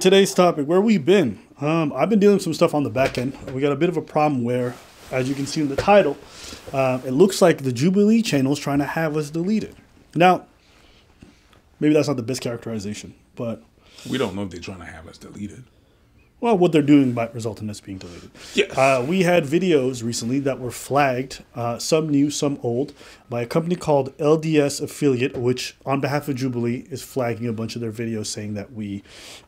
Today's topic, where we been? Um, I've been dealing with some stuff on the back end. We got a bit of a problem where, as you can see in the title, uh, it looks like the Jubilee channel is trying to have us deleted. Now, maybe that's not the best characterization, but We don't know if they're trying to have us deleted. Well, what they're doing might result in us being deleted. Yes. Uh, we had videos recently that were flagged, uh, some new, some old, by a company called LDS Affiliate, which, on behalf of Jubilee, is flagging a bunch of their videos saying that we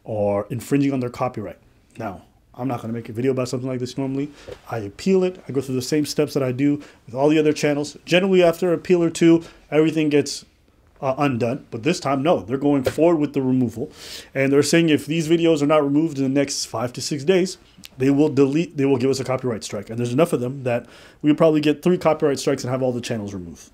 are infringing on their copyright. Now, I'm not going to make a video about something like this normally. I appeal it. I go through the same steps that I do with all the other channels. Generally, after appeal or two, everything gets uh, undone. But this time, no, they're going forward with the removal, and they're saying if these videos are not removed in the next five to six days, they will delete. They will give us a copyright strike, and there's enough of them that we'll probably get three copyright strikes and have all the channels removed.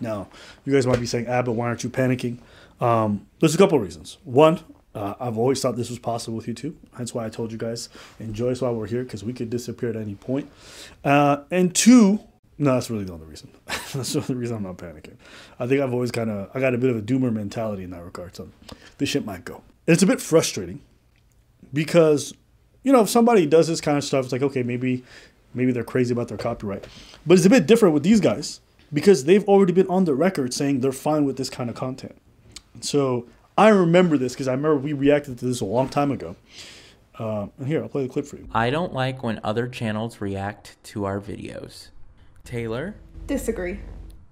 Now, you guys might be saying, "Ah, why aren't you panicking?" Um, there's a couple reasons. One, uh, I've always thought this was possible with YouTube. That's why I told you guys enjoy us while we're here because we could disappear at any point. Uh, and two, no, that's really the only reason. that's the only reason I'm not panicking. I think I've always kind of I got a bit of a doomer mentality in that regard. So this shit might go. It's a bit frustrating because you know if somebody does this kind of stuff, it's like okay, maybe maybe they're crazy about their copyright, but it's a bit different with these guys because they've already been on the record saying they're fine with this kind of content. So I remember this because I remember we reacted to this a long time ago. Uh, here, I'll play the clip for you. I don't like when other channels react to our videos. Taylor, Disagree.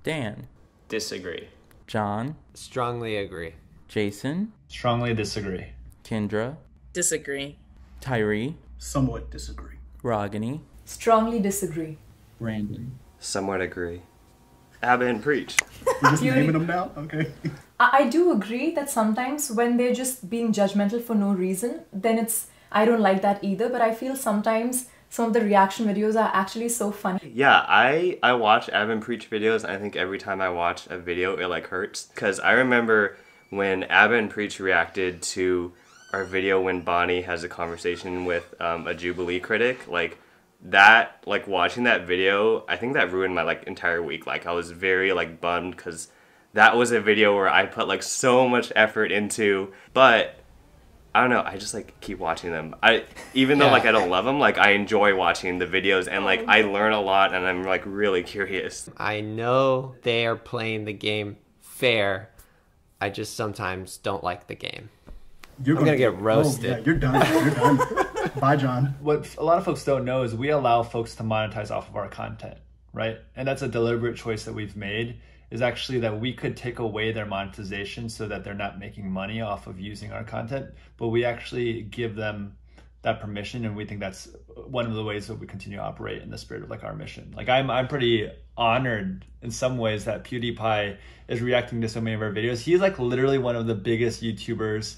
Dan, Disagree. John, Strongly agree. Jason, Strongly disagree. Kendra, Disagree. Tyree, Somewhat disagree. Ragini, Strongly disagree. Brandon. Somewhat agree. Aba and preach. We're just naming them now? Okay. I, I do agree that sometimes when they're just being judgmental for no reason, then it's I don't like that either. But I feel sometimes some of the reaction videos are actually so funny. Yeah, I I watch and preach videos. And I think every time I watch a video, it like hurts because I remember when and preach reacted to our video when Bonnie has a conversation with um, a Jubilee critic. Like that, like watching that video, I think that ruined my like entire week. Like I was very like bummed because that was a video where I put like so much effort into, but I don't know. I just like keep watching them. I even though Yeah. like I don't love them, like I enjoy watching the videos and like I oh. learn a lot and I'm like really curious. I know they are playing the game fair. I just sometimes don't like the game. You're I'm gonna get roasted. Oh, yeah, you're done. You're done. Bye, John. What a lot of folks don't know is we allow folks to monetize off of our content, right? And that's a deliberate choice that we've made is actually that we could take away their monetization so that they're not making money off of using our content, but we actually give them that permission and we think that's one of the ways that we continue to operate in the spirit of like our mission. Like I'm I'm pretty honored in some ways that PewDiePie is reacting to so many of our videos. He's like literally one of the biggest YouTubers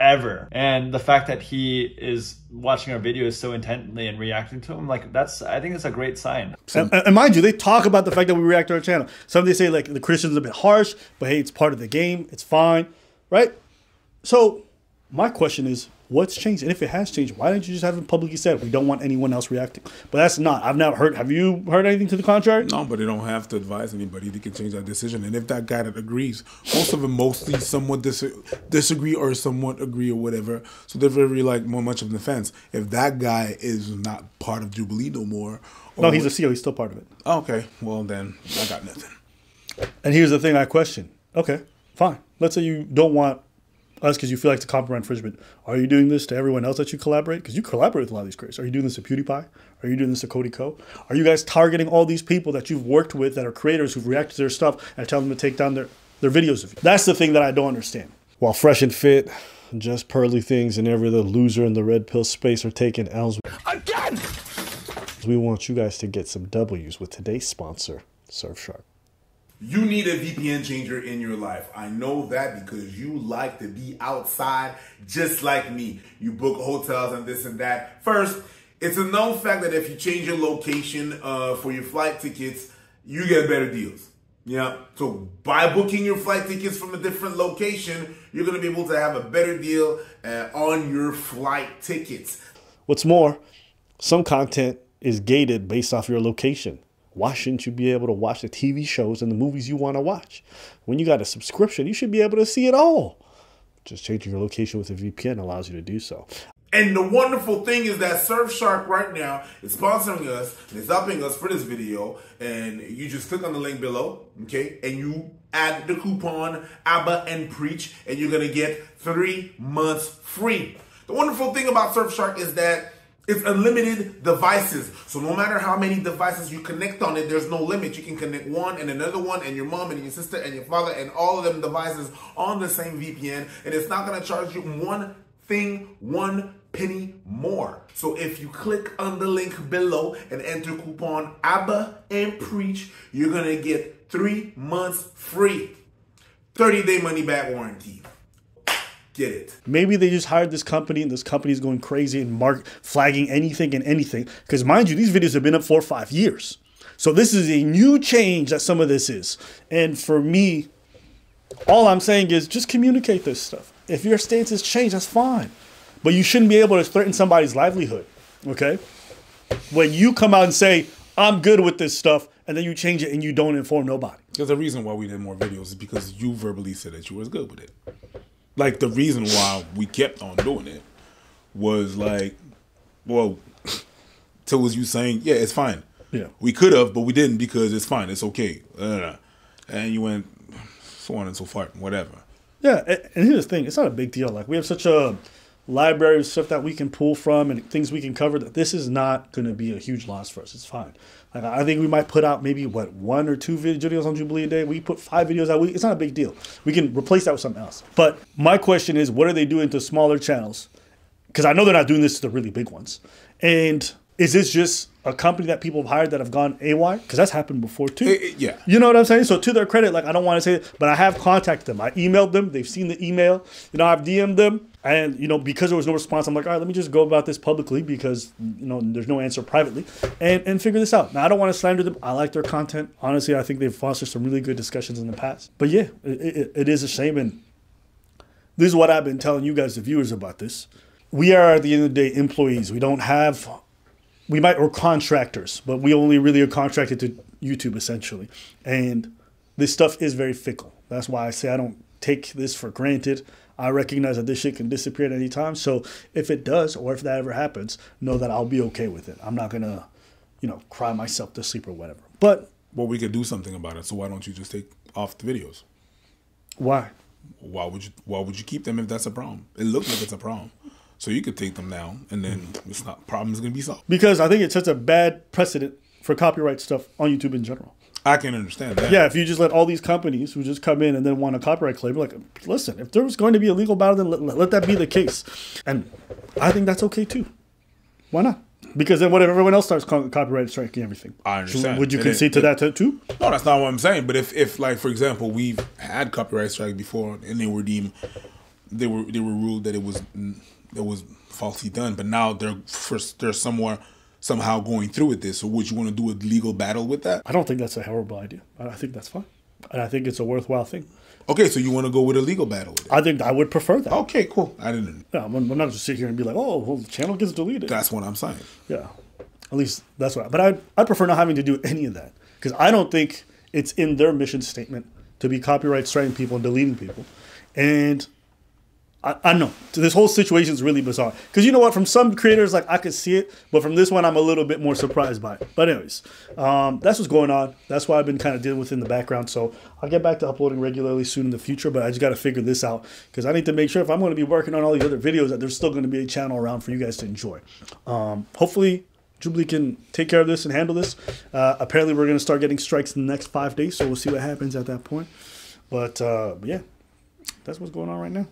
ever. And the fact that he is watching our videos so intently and reacting to them, like that's I think it's a great sign. And, and mind you, they talk about the fact that we react to our channel. Some they say like the Christian's a bit harsh, but hey, it's part of the game. It's fine, right? So my question is, what's changed? And if it has changed, why didn't you just have it publicly said we don't want anyone else reacting? But that's not. I've never heard. Have you heard anything to the contrary? No, but they don't have to advise anybody. They can change that decision. And if that guy that agrees, most of them mostly somewhat dis- disagree or somewhat agree or whatever. So they're very like more much of an offense. If that guy is not part of Jubilee no more. or No, he's a what- CEO. He's still part of it. Okay, well then I got nothing. And here's the thing I question. Okay, fine. Let's say you don't want us because you feel like it's a copyright infringement. Are you doing this to everyone else that you collaborate? Because you collaborate with a lot of these creators. Are you doing this to PewDiePie? Are you doing this to Cody Ko? Are you guys targeting all these people that you've worked with that are creators who've reacted to their stuff and tell them to take down their, their videos of you? That's the thing that I don't understand. While fresh and fit, just pearly things and every other loser in the red pill space are taking L's. Again! We want you guys to get some W's with today's sponsor, Surfshark. You need a VPN changer in your life. I know that because you like to be outside just like me. You book hotels and this and that. First, it's a known fact that if you change your location uh, for your flight tickets, you get better deals. Yeah. So by booking your flight tickets from a different location, you're going to be able to have a better deal uh, on your flight tickets. What's more, some content is gated based off your location. Why shouldn't you be able to watch the TV shows and the movies you want to watch? When you got a subscription, you should be able to see it all. just changing your location with a VPN allows you to do so. And the wonderful thing is that Surfshark right now is sponsoring us and is helping us for this video. And you just click on the link below, okay? And you add the coupon Aba and Preach, and you're gonna get three months free. The wonderful thing about Surfshark is that it's unlimited devices. So no matter how many devices you connect on it, there's no limit. You can connect one and another one and your mom and your sister and your father and all of them devices on the same VPN. And it's not gonna charge you one thing, one penny more. So if you click on the link below and enter coupon Aba and Preach, you're gonna get three months free. 30 day money back warranty. Get it. Maybe they just hired this company and this company is going crazy and mark flagging anything and anything. Because mind you, these videos have been up for five years. So this is a new change that some of this is. And for me, all I'm saying is just communicate this stuff. If your stance has changed, that's fine. But you shouldn't be able to threaten somebody's livelihood. Okay? When you come out and say, I'm good with this stuff, and then you change it and you don't inform nobody. There's a reason why we did more videos is because you verbally said that you was good with it. Like the reason why we kept on doing it was like, well, till was you saying, yeah, it's fine. Yeah. We could have, but we didn't because it's fine. It's okay. Uh, and you went so on and so forth, whatever. Yeah, and here's the thing: it's not a big deal. Like we have such a library of stuff that we can pull from and things we can cover that this is not going to be a huge loss for us. It's fine. Like I think we might put out maybe what one or two videos on Jubilee day. We put five videos out week. It's not a big deal. We can replace that with something else. But my question is, what are they doing to smaller channels? Because I know they're not doing this to the really big ones. And is this just a company that people have hired that have gone AY? Because that's happened before too. Eh, eh, yeah. You know what I'm saying? So to their credit, like I don't want to say it, but I have contacted them. I emailed them. They've seen the email. You know, I've DM'd them. And, you know, because there was no response, I'm like, all right, let me just go about this publicly because, you know, there's no answer privately and, and figure this out. Now, I don't want to slander them. I like their content. Honestly, I think they've fostered some really good discussions in the past. But yeah, it, it, it is a shame. And this is what I've been telling you guys, the viewers, about this. We are, at the end of the day, employees. We don't have we might or contractors, but we only really are contracted to YouTube essentially. And this stuff is very fickle. That's why I say I don't take this for granted. I recognize that this shit can disappear at any time. So if it does, or if that ever happens, know that I'll be okay with it. I'm not gonna, you know, cry myself to sleep or whatever. But Well, we could do something about it. So why don't you just take off the videos? why? Why would you? Why would you keep them if that's a problem? It looks like it's a problem. So you could take them down, and then it's not problem's gonna be solved. Because I think it sets a bad precedent for copyright stuff on YouTube in general. I can understand that. Yeah, if you just let all these companies who just come in and then want a copyright claim, like, listen, if there was going to be a legal battle, then let, let, that be the case. And I think that's okay too. Why not? Because then what if everyone else starts copyright striking everything? I understand. Would you And it- concede to it- that too? No, that's not what I'm saying. But if, if like for example, we've had copyright strike before, and they were deemed they were they were ruled that it was it was falsely done, but now they're first they're somewhere somehow going through with this. So would you want to do a legal battle with that? I don't think that's a horrible idea. I think that's fine. And I think it's a worthwhile thing. Okay, so you want to go with a legal battle with it? I think I would prefer that. Okay, cool. I didn't. Yeah, I'm, I'm not just sit here and be like, oh, well, the channel gets deleted. That's what I'm saying. Yeah, at least that's what. I, but I I prefer not having to do any of that because I don't think it's in their mission statement to be copyright striking people and deleting people, and I, I know this whole situation is really bizarre because you know what? From some creators, like I could see it, but from this one, I'm a little bit more surprised by it. But anyways, um, that's what's going on. That's why I've been kind of dealing with in the background. So I'll get back to uploading regularly soon in the future. But I just got to figure this out because I need to make sure if I'm going to be working on all these other videos that there's still going to be a channel around for you guys to enjoy. Um, hopefully. Jubilee can take care of this and handle this. Uh, apparently, we're going to start getting strikes in the next five days, so we'll see what happens at that point. But uh, yeah, that's what's going on right now.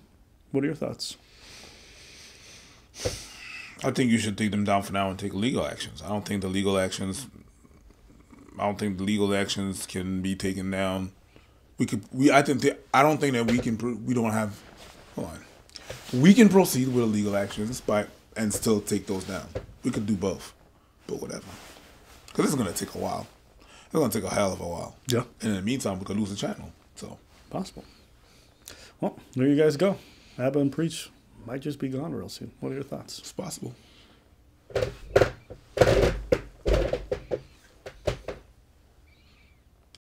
What are your thoughts? I think you should take them down for now and take legal actions. I don't think the legal actions. I don't think the legal actions can be taken down. We could. We. I think. I don't think that we can. We don't have. Hold on. We can proceed with legal actions, but and still take those down. We could do both, but whatever. Because it's gonna take a while. It's gonna take a hell of a while. Yeah. And in the meantime, we could lose the channel. So Possible. Well, there you guys go. Aba and Preach might just be gone real soon. What are your thoughts? it's possible.